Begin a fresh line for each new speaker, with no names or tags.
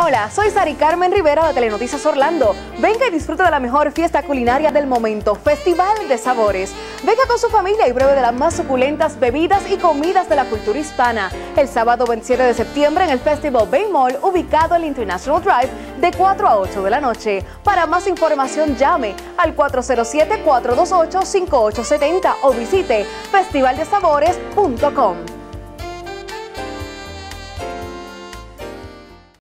Hola, soy Sari Carmen Rivera de Telenoticias Orlando. Venga y disfruta de la mejor fiesta culinaria del momento, Festival de Sabores. Venga con su familia y pruebe de las más suculentas bebidas y comidas de la cultura hispana. El sábado 27 de septiembre en el Festival Bay Mall, ubicado en el International Drive, de 4 a 8 de la noche. Para más información llame al 407-428-5870 o visite festivaldesabores.com.